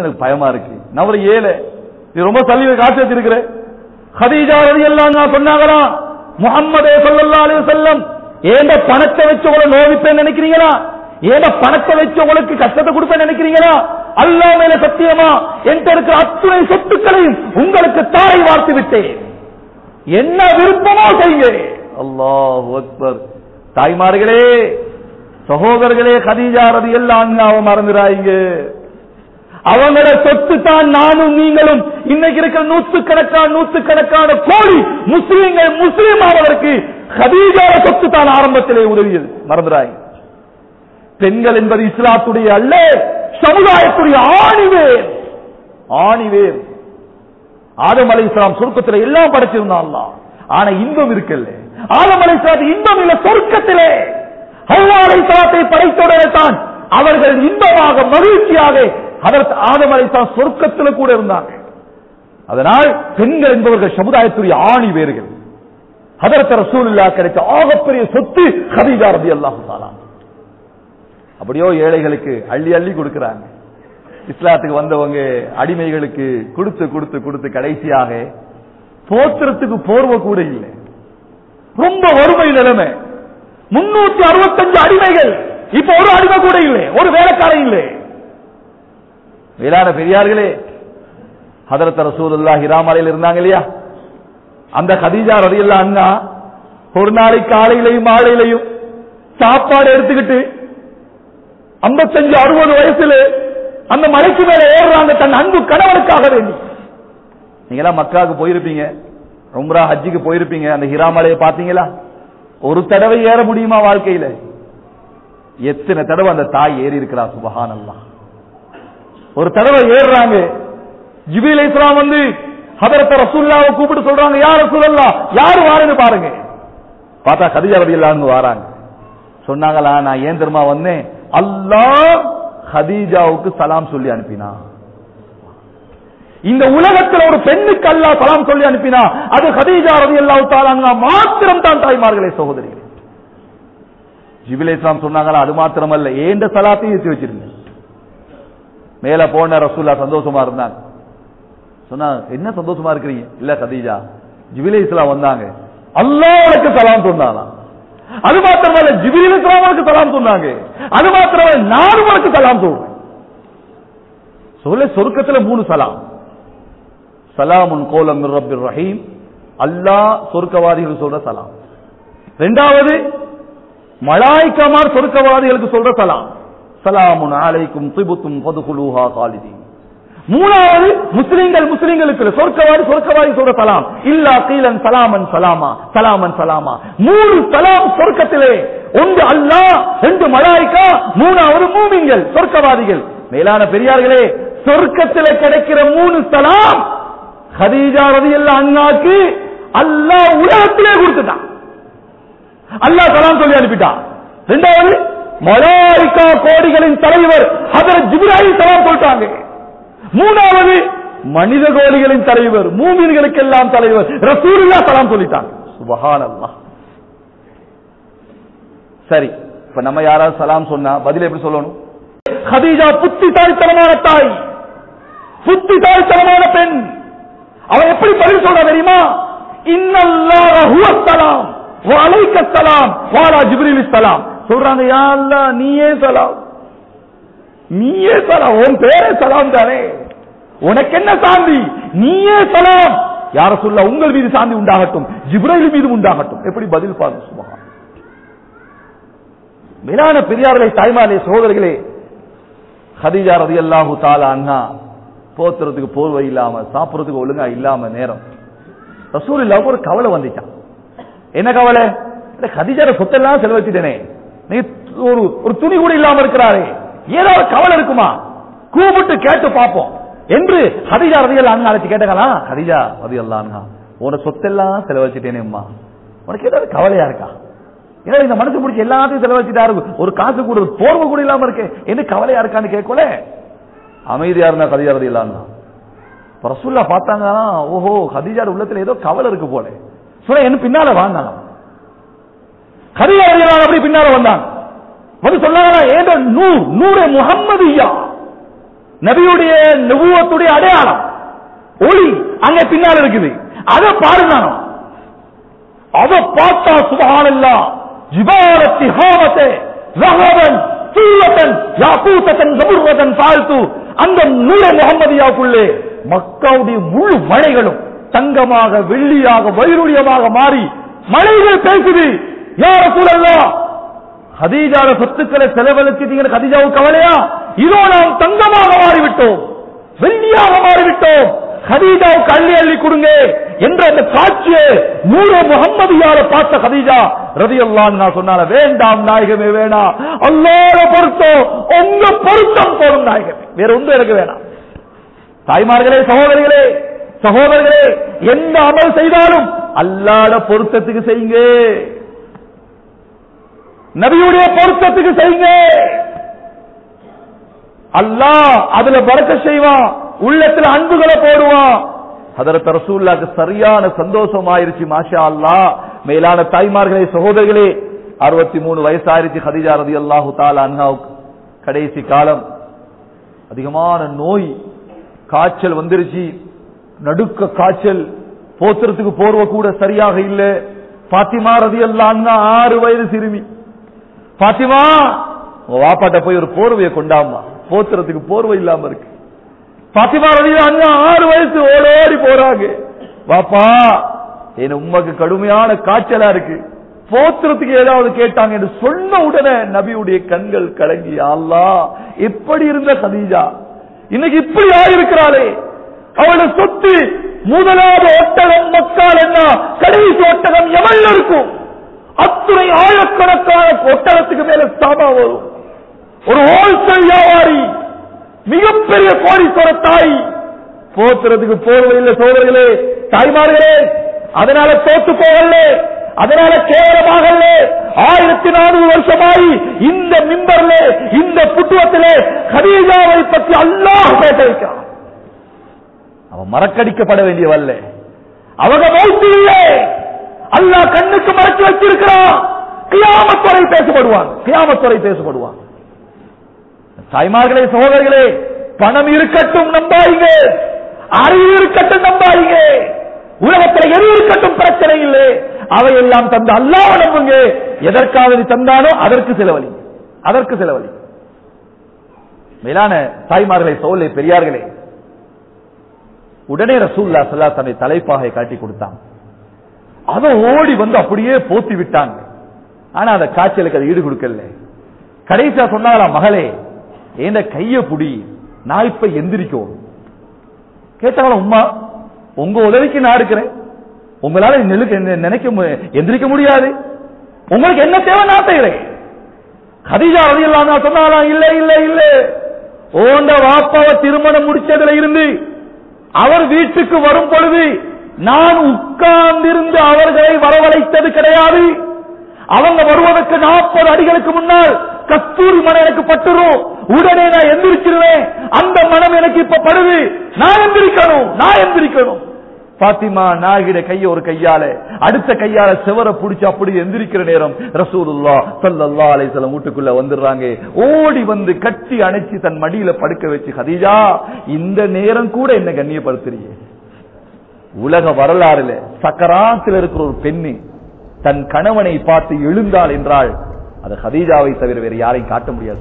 எனக்கு பயமா இருக்கு. நவர ஏழு. நீ ரொம்ப தள்ளி காட்சி வச்சிருக்கிற. ஹதீஜா ரவி எல்லாம் நான் சொன்னாங்களா? முகம்மதே சொல்லல்லா அலி செல்லம் ஏண்ட பணத்தை வச்சு உங்களை நோவிப்பேன் நினைக்கிறீங்களா? ஏண்ட பணத்தை வச்சு உங்களுக்கு கஷ்டத்தை கொடுப்பேன் நினைக்கிறீங்களா? அல்லா மேல சத்தியமா? என்கிட்ட இருக்கிற அத்துணை சொத்துக்களையும் உங்களுக்கு தாரை வார்த்து விட்டேன். என்ன விருப்பமோ செய்யுங்க. அல்லாஹ் அக்பர். தாய்மார்களே சகோதரர்களே ஹதீஜா ரவி எல்லாம் மறந்துடாதீங்க. அவங்கள சொத்து தான் நானும் நீங்களும். இன்னைக்கு இருக்கிற நூத்து கணக்கான நூத்து கணக்கான கோடி முஸ்லீம்கள் முஸ்லீம் ஆவதற்கு ஹதீஜார சொத்து தான் ஆரம்பத்திலே உதவியது. மறந்துடாய் பெண்கள் என்பது இஸ்லாத்துடைய அல்ல சமுதாயத்துடைய ஆணிவேர். ஆணிவேர். ஆதம் அலை இஸ்லாம் சொர்க்கத்தில் எல்லாம் படைச்சிருந்தான் ஆனா இன்பம் இருக்குல்ல. ஆதம் அலை இஸ்லாத்து இன்பம் இல்ல சொர்க்கத்திலே. ஹவ்வா அலை இஸ்லாத்தை படைத்தவுடனே தான் அவர்கள் இன்பமாக மகிழ்ச்சியாக அதற்கு ஆதம் அலை சொர்க்கத்தில் கூட இருந்தாங்க. அதனால் பெண்கள் என்பவர்கள் சமுதாயத்துடைய ஆணி வேர்கள் அதற்கு ரசூலுல்லா கிடைத்த ஆகப்பெரிய சொத்து ஹதீஜா ரதி அல்லாஹாலாம் அப்படியோ ஏழைகளுக்கு அள்ளி அள்ளி கொடுக்கிறாங்க. இஸ்லாத்துக்கு வந்தவங்க அடிமைகளுக்கு கொடுத்து கொடுத்து கொடுத்து கடைசியாக போத்திரத்துக்கு போர்வை கூட இல்லை. ரொம்ப வறுமை நிலைமை. முன்னூத்தி அறுபத்தஞ்சு அடிமைகள். இப்ப ஒரு அடிமை கூட இல்லை ஒரு வேலைக்காரன் இல்லை. வேளாண் பெரியார்களே ஹதரத் ரசூலுல்லா ஹிராமலையில் இருந்தாங்க இல்லையா? அந்த கதீஜா ரதியல்லா அண்ணா ஒரு நாளைக்கு காலையிலையும் மாலையிலையும் சாப்பாடு எடுத்துக்கிட்டு ஐம்பத்தஞ்சு அறுபது வயசுல அந்த மலைக்கு மேல ஏறுறாங்க தன் அன்பு கணவனுக்காக வேண்டி. நீங்க எல்லாம் மக்காவுக்கு போயிருப்பீங்க ரொம்ப ஹஜ்ஜிக்கு போயிருப்பீங்க அந்த ஹிராமலையை பாத்தீங்களா ஒரு தடவை ஏற முடியுமா வாழ்க்கையில? எத்தனை தடவை அந்த தாய் ஏறி இருக்கிறா சுபஹான் ஒரு தடவை ஏறுறாங்க. ஜிபில் இஸ்லாம் வந்து ஹதரத்த ரசூல்லாவை கூப்பிட்டு சொல்றாங்க யார் ரசூல்லா யாரு வாருன்னு பாருங்க. பார்த்தா ஹதிஜா ரதி வாராங்க. சொன்னாங்களா நான் ஏன் தெரியுமா வந்தேன்? அல்லாஹ் ஹதீஜாவுக்கு சலாம் சொல்லி அனுப்பினா. இந்த உலகத்தில் ஒரு பெண்ணுக்கு அல்லா சலாம் சொல்லி அனுப்பினா அது ஹதீஜா ரதி அல்லாஹ் மாத்திரம் தான் தாய்மார்களே சகோதரிகளே. ஜிபில் இஸ்லாம் சொன்னாங்களா அது மாத்திரமல்ல ஏண்ட சலாத்தையும் ஏற்றி வச்சிருங்க மேல போன ரசூல்லா சந்தோஷமா இருந்தாங்க. சொன்னா என்ன சந்தோஷமா இருக்கிறீங்க? இல்ல கதீஜா ஜிபிலே இஸ்லாம் வந்தாங்க. அல்லாவுக்கு சலாம் சொன்னானா அது மாத்திரமல்ல ஜிபிலி இஸ்லாமுக்கு சலாம் சொன்னாங்க. அது மாத்திரமல்ல நானும் உனக்கு சலாம் சொல்றேன். சொல்ல சொர்க்கத்துல மூணு சலாம். சலாமுன் கோலம் மிர் ரஹீம். அல்லாஹ் சொர்க்கவாதிகள் சொல்ற சலாம். ரெண்டாவது மலாய்க்கமார் சொர்க்கவாதிகளுக்கு சொல்ற சலாம். சலாமுன் திபுத்தும் மூணாவது முஸ்லிம்கள் முஸ்லிம்களுக்கு சொர்க்கவாரி சொர்க்கவாதி சொல்ற சலாம். இல்லா கீலன் சலாமன் சலாமா சலாமன் சலாமா. மூணு சலாம் சொர்க்கத்திலே. ஒன்று அல்லாஹ் ரெண்டு மலாய்க்கா மூணாவது மூமிங்கள் சொர்க்கவாதிகள். மேலான பெரியார்களே சொர்க்கத்திலே கிடைக்கிற மூணு சலாம் ஹதீஜா ரதி அண்ணாக்கு அல்லாஹ் உலகத்திலே கொடுத்துட்டான். அல்லாஹ் சலாம் சொல்லி அனுப்பிட்டான். ரெண்டாவது மலாய்க்கா கோடிகளின் தலைவர் ஹதரத் ஜிப்ராஹிம் சலாம் சொல்லிட்டாங்க. மூணாவது மனித கோடிகளின் தலைவர் மூமின்களுக்கெல்லாம் தலைவர் ரசூலுல்லா சலாம் சொல்லிட்டாங்க. சுபஹான் அல்லாஹ் சரி இப்ப நம்ம யாராவது சலாம் சொன்னா பதில் எப்படி சொல்லணும்? ஹதீஜா புத்திசாலித்தனமான தாய் புத்திசாலித்தனமான பெண். அவன் எப்படி பதில் சொல்ற தெரியுமா? இன்னல்லாஹ ஹுவ ஸலாம் வ அலைக்க ஸலாம் வாலா ஜிப்ரீல் ஸலாம். சொல்றாங்க யா அல்லாஹ் நீயே சலாம் நீயே சலாம் உன் பேரே சலாம் தானே. உனக்கு என்ன சாந்தி? நீயே சலாம் யார சொல்ல உங்கள் மீது சாந்தி உண்டாகட்டும். ஜிப்ரைல் மீது உண்டாகட்டும். எப்படி பதில் பாருங்க சுபகா மேலான பெரியார்களே தாய்மாரே ஹதிஜா ரதி அல்லாஹு தாலா அண்ணா போத்துறதுக்கு போர்வை இல்லாம சாப்பிடுறதுக்கு ஒழுங்கா இல்லாம நேரம். ரசூல் இல்லாம ஒரு கவலை வந்துட்டான் என்ன கவலை? ஹதிஜார சொத்தெல்லாம் செலவழிச்சிட்டேனே. ஒரு ஒரு துணி கூட இல்லாம இருக்கிறாரே. ஏதாவது கவலை இருக்குமா? கூப்பிட்டு கேட்டு பார்ப்போம். என்று ஹதிஜா ரதியல் அண்ணா அழைச்சு கேட்டாங்களா ஹதிஜா ரதியல்லா அண்ணா உன சொத்தெல்லாம் செலவழிச்சிட்டேனேம்மா உனக்கு ஏதாவது கவலையா இருக்கா? ஏன்னா இந்த மனசு பிடிச்சி எல்லாத்தையும் செலவழிச்சிட்டாரு. ஒரு காசு கூட ஒரு போர்வை கூட இல்லாம இருக்கு. என்ன கவலையா இருக்கான்னு கேட்கல. அமைதியா இருந்தா ஹதிஜா ரதியல்லா அண்ணா ரசூல்லா பார்த்தாங்கன்னா ஓஹோ ஹதிஜார் உள்ளத்துல ஏதோ கவலை இருக்கு போல. சொல்ல என்ன பின்னால வாழ்ந்தாங்க ஹதிஜா அப்படி பின்னால வந்தாங்க. வந்து சொன்னாங்களா ஏதோ நூறு நூறு முகம்மதியா நபியுடைய நுபுவத்துடைய அடையாளம். ஒளி அங்க பின்னால் இருக்குது. அதை பாருங்க அதை பார்த்தா சுபஹானல்லா. ஜிபாரத்தி ஹாமத்தே ரஹபன் சூலத்தன் யாக்கூத்தன் ஜபுர்வதன் தாழ்த்து அந்த நூறு முகமதியாவுக்குள்ளே மக்காவுடைய முழு மலைகளும் தங்கமாக வெள்ளியாக வைரூரியமாக மாறி மலைகள் பேசுது. யார சூழல்லாம் ஹதீஜால சொத்துக்களை செலவழிச்சிட்டீங்க ஹதீஜாவுக்கு கவலையா? இதோ நாம் தங்கமாக மாறிவிட்டோம். வெள்ளியாக மாறிவிட்டோம். ஹதீஜாவுக்கு அள்ளி அள்ளி கொடுங்க என்ற அந்த காட்சியை நூறு முகம்மதியால பார்த்த ஹதீஜா ரதி நான் சொன்னால வேண்டாம் நாயகமே வேணாம் அல்லாத பொருத்தம் உங்க பொருத்தம் போதும் நாயகமே. வேற ஒன்றும் எனக்கு வேணாம். தாய்மார்களே சகோதரிகளே சகோதரர்களே எந்த அமல் செய்தாலும் அல்லாத பொருத்தத்துக்கு செய்யுங்க. நபியுடைய பொருத்தத்துக்கு செய்யுங்க. அல்லாஹ் அதுல பறக்க செய்வான். உள்ளத்துல அன்புகளை போடுவான். அதற்கு ரசூல்லாக்கு சரியான சந்தோஷம் ஆயிருச்சு மாஷா அல்லா மேலான தாய்மார்களே சகோதரிகளே அறுபத்தி மூணு வயசாயிருச்சு ஹதிஜா ரதி அல்லாஹு தாலா அன்ஹாவுக்கு. கடைசி காலம். அதிகமான நோய் காய்ச்சல் வந்துருச்சு. நடுக்க காய்ச்சல் போத்துறதுக்கு போர்வ கூட சரியாக இல்லை. பாத்திமா ரதி அல்லா ஆறு வயது சிறுமி. பாத்திமா உங்க வாப்பாட்ட போய் ஒரு போர்வையை கொண்டாமா போத்துறதுக்கு போர்வை இல்லாம இருக்கு. பாத்திமா ரதி அண்ணா ஆறு வயசு ஓடோடி போறாங்க. வாப்பா என் உமக்கு கடுமையான காய்ச்சலா இருக்கு. போத்துறதுக்கு ஏதாவது கேட்டாங்க என்று சொன்ன உடனே நபியுடைய கண்கள் கலங்கி அல்லா எப்படி இருந்த கதீஜா இன்னைக்கு இப்படி ஆயிருக்கிறாளே. அவளோட சொத்து முதலாவது ஒட்டகம் மக்கால் என்ன? கடைசி ஒட்டகம் எவள் இருக்கும். அத்துறை ஆயிரக்கணக்கான ஒட்டகத்துக்கு மேல சாமா வரும். ஒரு ஹோல்சேல் வியாபாரி மிகப்பெரிய கோடீஸ்வர தாய் போத்துறதுக்கு போர்வையில் சோதர்களே தாய்மார்களே அதனால தோத்து போகல அதனால கேவலமாகல ஆயிரத்தி நானூறு வருஷமாய் இந்த மிம்பர்ல இந்த புத்துவத்திலே ஹரீஜாவை பற்றி அல்லாஹ் பேச வைக்கிறான் அவன் மறக்கடிக்கப்பட வேண்டியவல்ல அவங்க மௌத்து இல்லை அல்லாஹ் கண்ணுக்கு மறைச்சு வச்சிருக்கிறான் கியாமத்துறை பேசப்படுவான். கியாமத்துறை பேசப்படுவான். தாய்மார்களே சகோதரர்களே பணம் இருக்கட்டும் நம்பாதீங்க. அறிவு இருக்கட்டும் நம்பாதீங்க. உலகத்தில் எது இருக்கட்டும் பிரச்சனை இல்லை. அவையெல்லாம் தந்த அல்லாஹ் நம்புங்க. எதற்காக தந்தாலும் தந்தானோ அதற்கு செலவழி. அதற்கு செலவழி. மேலான தாய்மார்களை சோலை பெரியார்களே உடனே ரசூல்லா சல்லா தன்னை தலைப்பாகை காட்டி கொடுத்தான். அதை ஓடி வந்து அப்படியே போத்தி விட்டாங்க. ஆனா அந்த காய்ச்சலுக்கு அதை ஈடு கொடுக்கல. கடைசியா சொன்னாரா மகளே ஏந்த கைய புடி நான் இப்ப எந்திரிக்கும். கேட்டாங்களா உமா உங்க உதவிக்கு நான் இருக்கிறேன் உங்களால நெலுக்கு நினைக்க மு- எந்திரிக்க முடியாது. உங்களுக்கு என்ன தேவை நான் செய்யறேன் கதிஜா ரலியல்லாஹு இல்லாம சொன்னாலாம் இல்ல இல்ல இல்ல. ஓண்ட வாப்பாவை திருமணம் முடிச்சதுல இருந்து அவர் வீட்டுக்கு வரும் பொழுது நான் உட்கார்ந்திருந்து அவர்களை வரவழைத்தது கிடையாது. அவங்க வருவதற்கு நாற்பது அடிகளுக்கு முன்னால் கஸ்தூரி மனம் எனக்கு பட்டுரும் உடனே நான் எந்திரிச்சிருவேன். அந்த மனம் எனக்கு இப்ப படுது. நான் எந்திரிக்கணும். நான் எந்திரிக்கணும். பாத்திமா நாகிட கைய ஒரு கையால அடுத்த கையால செவர புடிச்சு அப்படி எந்திரிக்கிற நேரம் ரசூலுல்லா சல்லல்லா அலைஹி சில வீட்டுக்குள்ள வந்துடுறாங்க. ஓடி வந்து கட்டி அணைச்சு தன் மடியில படுக்க வச்சு ஹதீஜா இந்த நேரம் கூட என்ன கண்ணியப்படுத்துறீங்க. உலக வரலாறுல சக்கராத்தில் இருக்கிற ஒரு பெண்ணு தன் கணவனை பார்த்து எழுந்தாள் என்றால் அது ஹதீஜாவை தவிர வேறு யாரையும் காட்ட முடியாது.